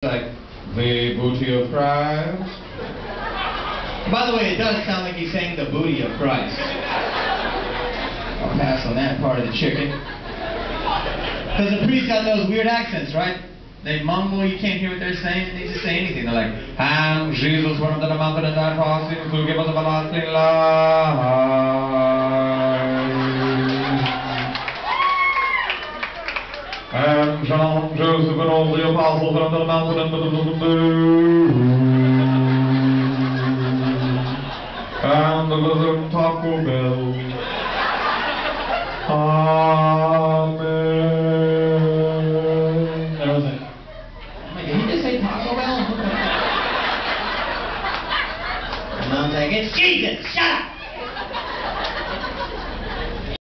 like the booty of Christ. By the way, it does sound like he's saying the booty of Christ. I'll pass on that part of the chicken. Because the priest got those weird accents, right? They mumble, you can't hear what they're saying, they just say anything. They're like, And Jesus one of the mountain and our to give us everlasting life. and John, Joseph, and all the apostles under the mountain and and the lizard Taco Bell. Amen. That. I'm like, did he just say Taco Bell? and mom's like, it's Jesus, shut up!